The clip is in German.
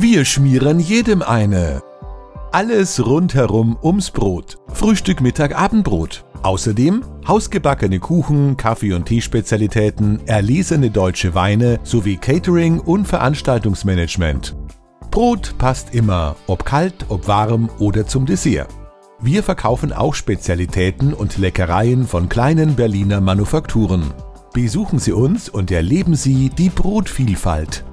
Wir schmieren jedem eine. Alles rundherum ums Brot. Frühstück, Mittag, Abendbrot. Außerdem hausgebackene Kuchen, Kaffee- und Teespezialitäten, erlesene deutsche Weine sowie Catering und Veranstaltungsmanagement. Brot passt immer, ob kalt, ob warm oder zum Dessert. Wir verkaufen auch Spezialitäten und Leckereien von kleinen Berliner Manufakturen. Besuchen Sie uns und erleben Sie die Brotvielfalt